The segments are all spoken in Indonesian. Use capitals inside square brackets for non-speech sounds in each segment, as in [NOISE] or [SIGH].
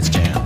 this jam.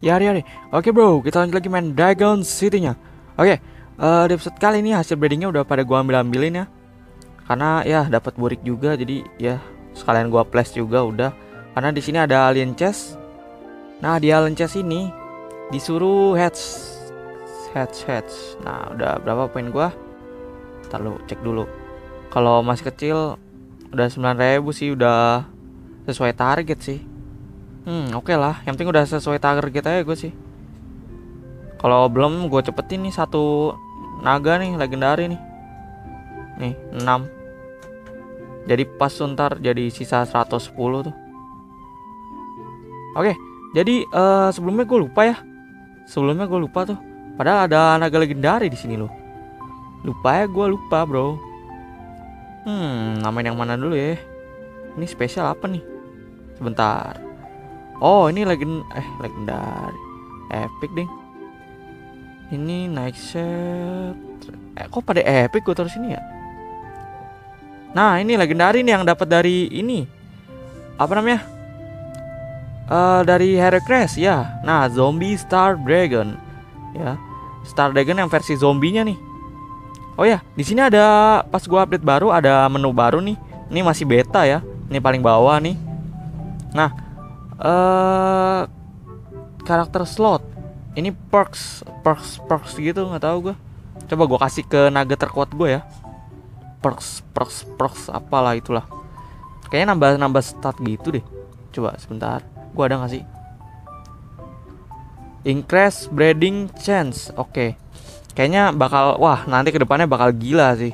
Ya hari hari. Oke bro, kita lanjut lagi main Dragon City-nya. Oke, eh, di episode kali ini hasil breedingnya udah pada gua ambil ambilin ya. Karena ya dapat burik juga, jadi ya sekalian gua flash juga udah. Karena di sini ada alien chest. Nah di alien chest ini disuruh heads, heads, heads. Nah udah berapa poin gua? Ntar cek dulu. Kalau masih kecil udah 9000 sih udah sesuai target sih. Hmm, oke lah. Yang penting udah sesuai target aja gue sih. Kalau belum gue cepetin nih satu naga nih legendari nih. Nih, 6. Jadi pas ntar jadi sisa 110 tuh. Oke, jadi eh, sebelumnya gue lupa ya. Sebelumnya gue lupa tuh. Padahal ada naga legendari di sini loh. Lupa ya gue lupa, Bro. Hmm, namain yang mana dulu ya? Ini spesial apa nih? Sebentar. Oh ini legend eh legendari epic ding. Ini naik set. Eh, kok pada epic gue terus ini ya? Nah ini legendari nih yang dapat dari ini apa namanya? Eh dari Heracles ya. Nah zombie Star Dragon ya. Star Dragon yang versi zombinya nih. Oh ya, di sini ada pas gua update baru ada menu baru nih. Ini masih beta ya. Ini paling bawah nih. Nah, eh karakter slot. Ini perks, perks, perks gitu nggak tahu gue. Coba gue kasih ke naga terkuat gue ya. Perks, perks, perks apalah itulah. Kayaknya nambah nambah stat gitu deh. Coba sebentar. Gue ada nggak sih? Increase breeding chance. Oke. Kayaknya bakal wah nanti ke depannya bakal gila sih.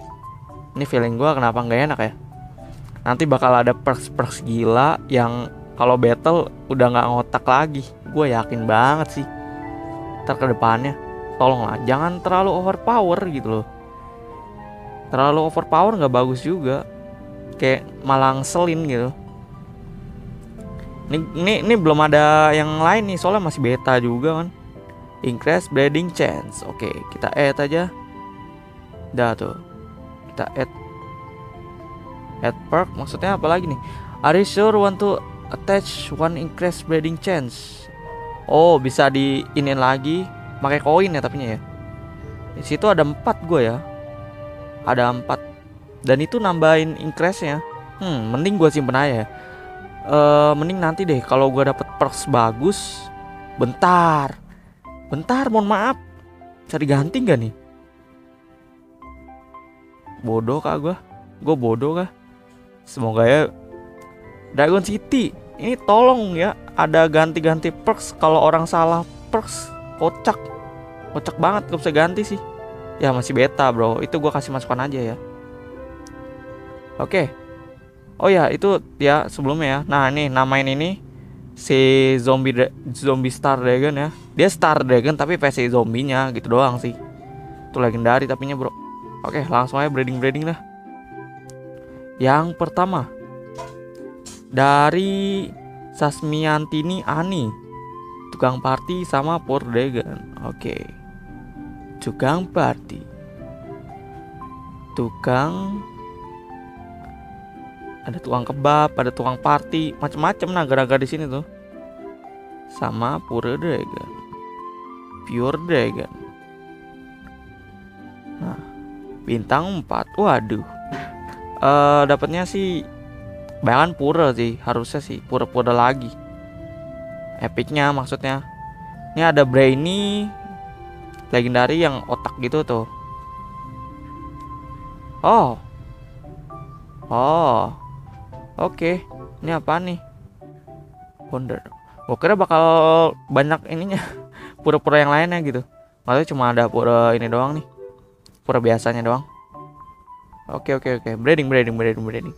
Ini feeling gue kenapa nggak enak ya? Nanti bakal ada perks-perks gila yang kalau battle udah nggak ngotak lagi. Gue yakin banget sih. Ntar ke depannya tolonglah jangan terlalu overpower gitu loh. Terlalu overpower nggak bagus juga. Kayak malang selin gitu. Ini, ini ini belum ada yang lain nih soalnya masih beta juga kan increase breeding chance oke kita add aja dah tuh kita add add perk maksudnya apa lagi nih are you sure want to attach one increase breeding chance. Oh, bisa di inin lagi pakai koin ya tapinya ya. Di situ ada empat gue ya. Ada empat dan itu nambahin increase nya. Hmm, mending gue simpen aja. Eh, mending nanti deh kalau gue dapet perks bagus. Bentar, bentar, mohon maaf. Cari ganti gak nih? Bodoh kah gue? Gue bodoh kah? Semoga ya. Dragon City ini tolong ya. Ada ganti-ganti perks. Kalau orang salah perks kocak. Kocak banget gak bisa ganti sih. Ya masih beta bro. Itu gua kasih masukan aja ya. Oke. Oh ya itu ya sebelumnya ya. Nah ini namain ini si zombie zombie star dragon ya. Dia star dragon tapi versi zombinya gitu doang sih. Itu legendari tapinya bro. Oke langsung aja breeding breeding lah yang pertama dari Sasmiantini Ani tukang party sama Poor Dragon. Oke. Tukang party. Tukang ada tukang kebab ada tukang party macem-macem naga-naga di sini tuh sama Pure Dragon Pure Dragon nah bintang 4 waduh [LAUGHS] eh dapatnya sih Bahkan pura sih harusnya sih pura-pura lagi. Epicnya maksudnya. Ini ada Brainy legendary yang otak gitu tuh. Oh. Oh. Oke. Ini apa nih? Wonder. Gue kira bakal banyak ininya. [LAUGHS] Pura-pura yang lainnya gitu. Maksudnya cuma ada pura ini doang nih. Pura biasanya doang. Oke oke oke. Breeding breeding breeding breeding.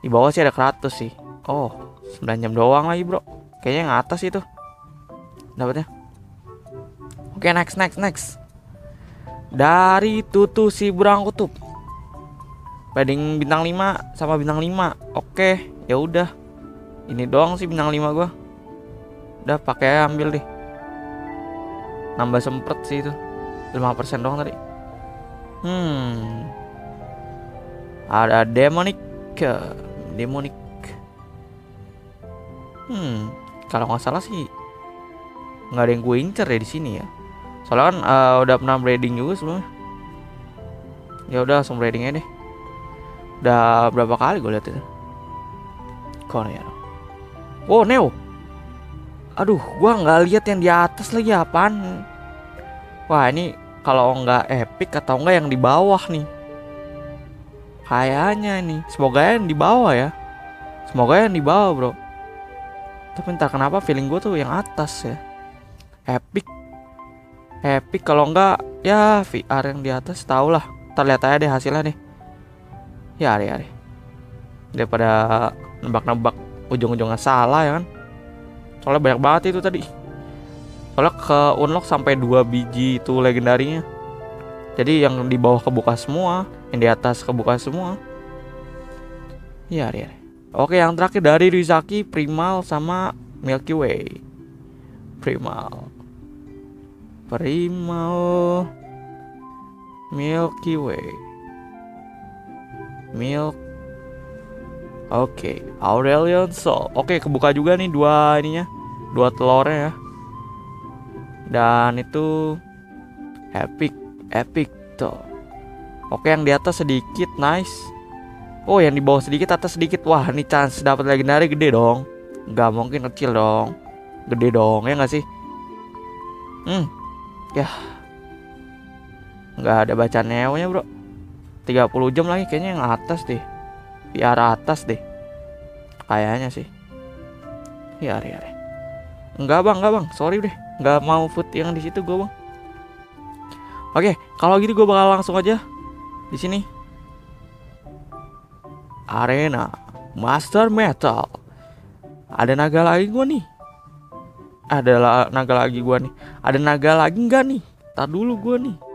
Di bawah sih ada Kratos sih. Oh, 9 jam doang lagi, Bro. Kayaknya yang atas itu. Dapatnya. Oke, next next next. Dari Tutu si Burang Kutub. Padding bintang 5 sama bintang 5. Oke, ya udah. Ini doang sih bintang 5 gua. Udah pakai ambil deh. Nambah sempet sih itu. 5% doang tadi. Hmm. Ada demonic demonic. Hmm, kalau nggak salah sih nggak ada yang gue incer ya di sini ya. Soalnya kan uh, udah pernah breeding juga sebelumnya. Ya udah langsung breeding aja deh. Udah berapa kali gue lihat itu. Korea. Oh Neo. Aduh, gua nggak lihat yang di atas lagi apaan. Wah ini kalau nggak epic atau enggak yang di bawah nih. Kayaknya nih, semoga yang di bawah ya. Semoga yang di bawah bro. Tapi entah kenapa feeling gue tuh yang atas ya. Epic. Epic kalau enggak ya VR yang di atas tau lah. Ntar lihat aja deh hasilnya deh. Ya deh. Daripada nebak-nebak ujung-ujungnya salah ya kan. Soalnya banyak banget itu tadi. Soalnya ke unlock sampai dua biji itu legendarinya. Jadi yang di bawah kebuka semua, yang di atas kebuka semua. Ya, ya. Oke, yang terakhir dari Rizaki, Primal sama Milky Way. Primal. Primal Milky Way. Milk Oke, Aurelion Soul. Oke, kebuka juga nih dua ininya. Dua telurnya ya. Dan itu epic, epic tuh. Oke, yang di atas sedikit nice. Oh, yang di bawah sedikit atas sedikit. Wah, ini chance dapat legendary gede dong. Gak mungkin kecil dong. Gede dong, ya nggak sih? Hmm. Ya. Nggak ada baca neonya, Bro. 30 jam lagi kayaknya yang atas deh. Di arah atas deh. Kayaknya sih. Ya ya enggak bang enggak bang. Sorry deh. Nggak mau food yang di situ gue bang. Oke kalau gitu gue bakal langsung aja di sini. Arena master metal. Ada naga lagi gue nih. Ada naga lagi gue nih. Ada naga lagi enggak nih? Tar dulu gue nih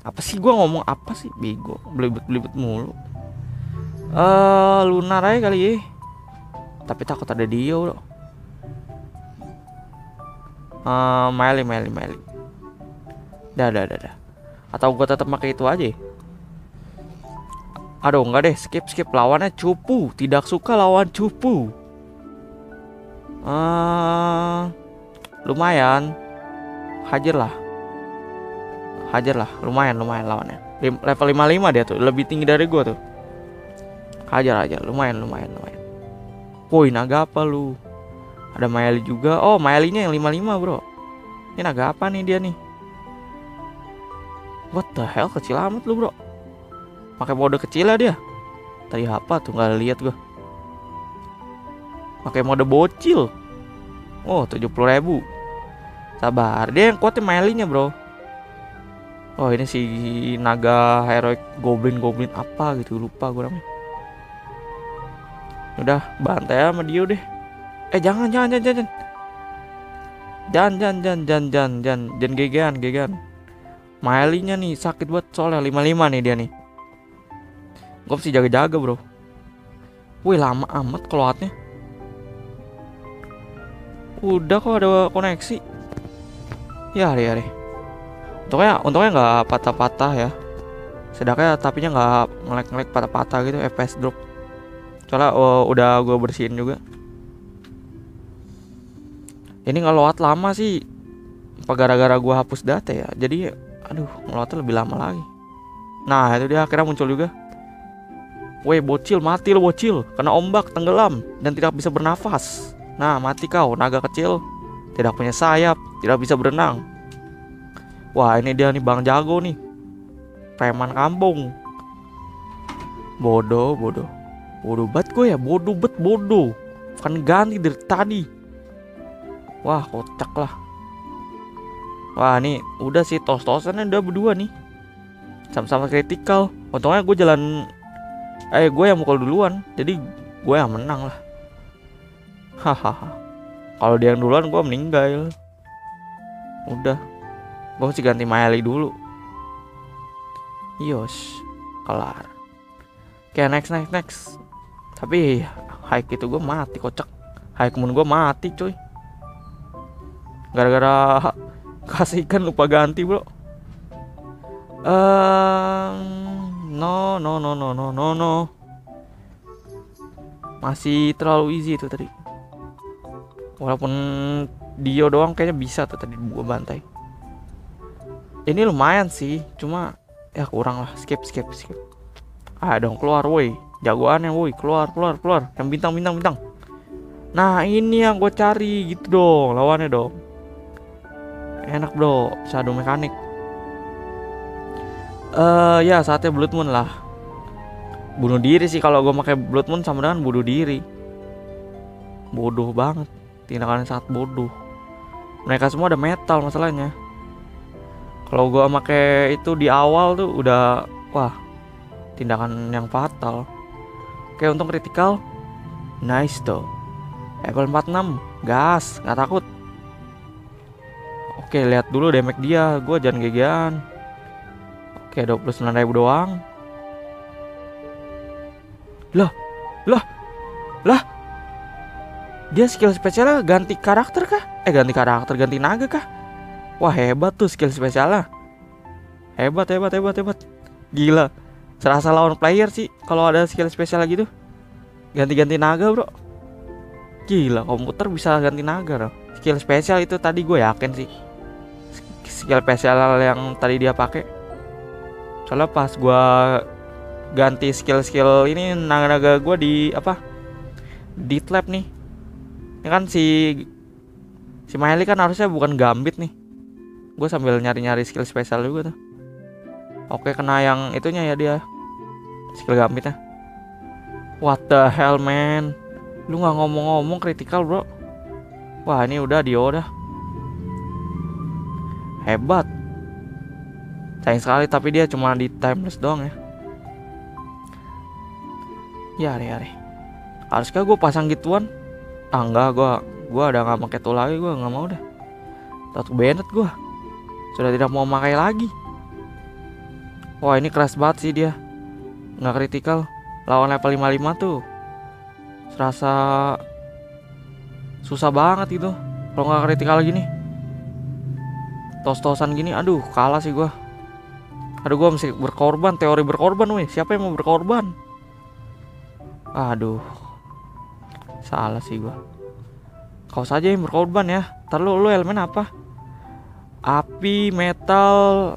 apa sih gue ngomong apa sih bego belibet belibet mulu Eh, uh, lunar aja kali ya. Tapi takut ada dia, Bro. Uh, Miley, Miley, Miley. Dah, dah, dah, dah. Atau gua tetap pakai itu aja. Aduh, enggak deh, skip skip lawannya cupu. Tidak suka lawan cupu. Uh, lumayan. Hajar lah. Hajar lah, lumayan, lumayan lawannya. Level 55 dia tuh, lebih tinggi dari gua tuh. Hajar aja, lumayan, lumayan, lumayan. Woi, naga apa lu? Ada Maeli juga. Oh, Maelinya yang 55, bro. Ini naga apa nih dia nih? What the hell, kecil amat lu, bro. Pakai mode kecil lah dia. Tadi apa tuh nggak lihat gua. Pakai mode bocil. Oh, 70 ribu. Sabar, dia yang kuatnya Maelinya, bro. Oh, ini si naga heroic goblin goblin apa gitu lupa gue namanya. Udah bantai sama dia deh. Eh jangan jangan jangan jangan. Jangan jangan jangan jangan jangan jangan jangan gegan gegan. Maelinya nih sakit buat soalnya 55 nih dia nih. Gue mesti jaga-jaga bro. Wih lama amat keluarnya. Udah kok ada koneksi. Ya deh. Untungnya untungnya nggak patah-patah ya. Sedangkan tapinya nggak ngelek-ngelek patah-patah gitu FPS drop. Soalnya oh, udah gue bersihin juga. Ini ngelawat lama sih. Apa gara-gara gue hapus data ya? Jadi aduh ngelawatnya lebih lama lagi. Nah itu dia akhirnya muncul juga. Weh bocil mati lo bocil. Kena ombak tenggelam dan tidak bisa bernafas. Nah mati kau naga kecil. Tidak punya sayap Tidak bisa berenang Wah ini dia nih Bang Jago nih Preman kampung Bodoh bodoh Bodoh banget gue ya, bodoh bet bodoh. Bukan ganti dari tadi. Wah, kocak lah. Wah, nih udah sih tos-tosannya udah berdua nih. Sama-sama kritikal. Untungnya gue jalan eh gue yang mukul duluan. Jadi gue yang menang lah. Hahaha. Kalau dia yang duluan gue meninggal. Udah. Gue mesti ganti Miley dulu. Yos, kelar. Oke, next next next. Tapi hike itu gue mati kocak. Hike moon gue mati cuy. Gara-gara [LAUGHS] kasih ikan lupa ganti bro. Um, no no no no no no no. Masih terlalu easy itu tadi. Walaupun Dio doang kayaknya bisa tuh tadi gua bantai ini lumayan sih cuma ya kurang lah skip skip skip. Ah dong keluar woi. Jagoannya woi keluar keluar keluar. Yang bintang bintang bintang. Nah ini yang gue cari gitu dong lawannya dong. Enak bro shadow mekanik. Eh uh, ya saatnya blood moon lah. Bunuh diri sih kalau gue pakai blood moon sama dengan bunuh diri. Bodoh banget tindakan sangat bodoh. Mereka semua ada metal masalahnya kalau gue pakai itu di awal tuh udah wah tindakan yang fatal. Oke untung kritikal. Nice tuh level 46 gas nggak takut. Oke lihat dulu damage dia. Gue jangan gegian oke 29 ribu doang. Lah lah lah. Dia skill spesialnya ganti karakter kah? Eh ganti karakter ganti naga kah wah hebat tuh skill spesialnya. Hebat hebat hebat hebat. Gila. Serasa lawan player sih kalau ada skill spesial gitu. Ganti-ganti naga bro. Gila komputer bisa ganti naga loh skill spesial itu tadi gue yakin sih. Skill spesial yang tadi dia pakai. Soalnya pas gue ganti skill-skill ini naga-naga gue di apa di lab nih. Ini kan si si Miley kan harusnya bukan gambit nih gue sambil nyari-nyari skill spesial juga tuh. Oke kena yang itunya ya dia. Skill gambitnya. What the hell man? Lu nggak ngomong-ngomong kritikal bro. Wah ini udah dia udah hebat. Sayang sekali tapi dia cuma di timeless doang ya. Ya re are haruskah gue pasang gituan. Ah enggak gue gue udah nggak pakai itu lagi gue nggak mau dah. Tato Bennett gue sudah tidak mau pakai lagi wah ini keras banget sih dia nggak kritikal lawan level 55 tuh serasa susah banget gitu kalau nggak kritikal gini tos-tosan gini aduh kalah sih gue aduh gue mesti berkorban teori berkorban weh siapa yang mau berkorban Aduh. Salah sih gua. Kau saja yang berkorban ya. Ntar lu, lu elemen apa? Api, metal,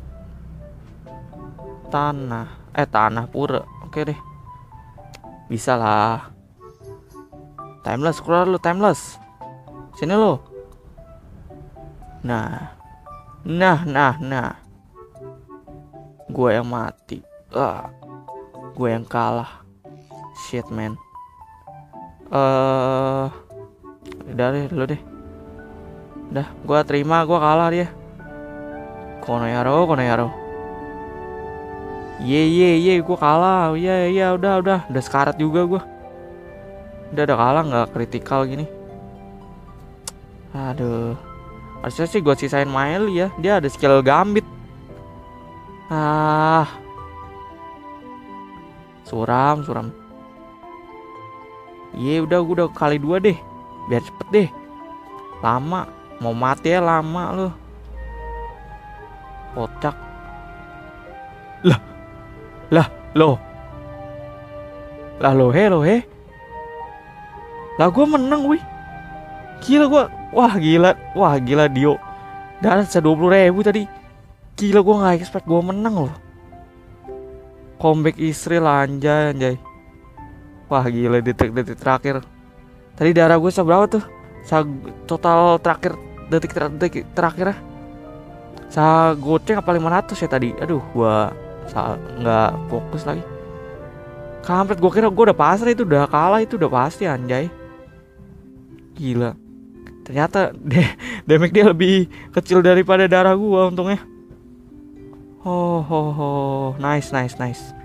tanah. Eh tanah pura. Oke deh. Bisa lah. Timeless keluar lu timeless. Sini lu. Nah. Nah, nah, nah. Gue yang mati. Ah. Gue yang kalah shit man eh uh, deh dulu deh udah gue terima gue kalah dia kono yaro kono yaro ye ye ye gue kalah. Iya iya udah udah. Udah sekarat juga gue udah udah kalah nggak kritikal gini. Aduh. Harusnya sih gue sisain Miley ya. Dia ada skill gambit. Ah. Suram suram. Iya udah gue udah kali dua deh. Biar cepet deh. Lama. Mau mati ya lama lo Kocak Lah. Lah lo. Lah lo he lo he. Lah gue menang wih. Gila gue Wah gila. Wah gila Dio. Dan puluh ribu tadi. Gila gue gak expect gue menang loh. Comeback Israel anjay anjay. Wah gila detik-detik terakhir. Tadi darah gue seberapa tuh? Sa total terakhir detik detik terakhir Sa goceng apa 500 ya tadi? Aduh, gua nggak fokus lagi. Kampret gue kira gue udah pasrah itu udah kalah itu udah pasti anjay. Gila. Ternyata de [LAUGHS] damage dia lebih kecil daripada darah gua untungnya. Oh, oh, oh, nice, nice, nice.